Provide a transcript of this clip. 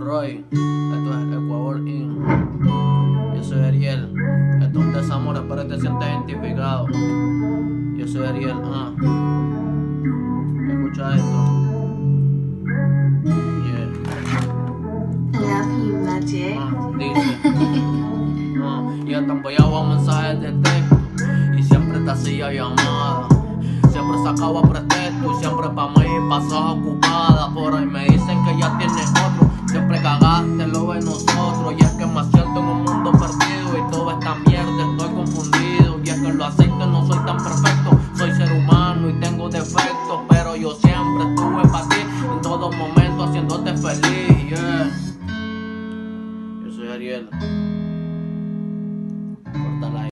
Roy, esto es Ecuador In. Yo soy Ariel, esto es un desamor, espero que te sientas identificado. Yo soy Ariel, ah. Escucha esto. Yeah. Love you, Magic. Ah, dice. Ah, y hasta enviaba mensajes de texto y siempre te hacía llamada. Siempre sacaba pretexto y siempre pa' mí pasas ocupada. Por ahí me que lo acepto, no soy tan perfecto. Soy ser humano y tengo defectos. Pero yo siempre estuve para ti en todo momento haciéndote feliz. Yo soy Ariel.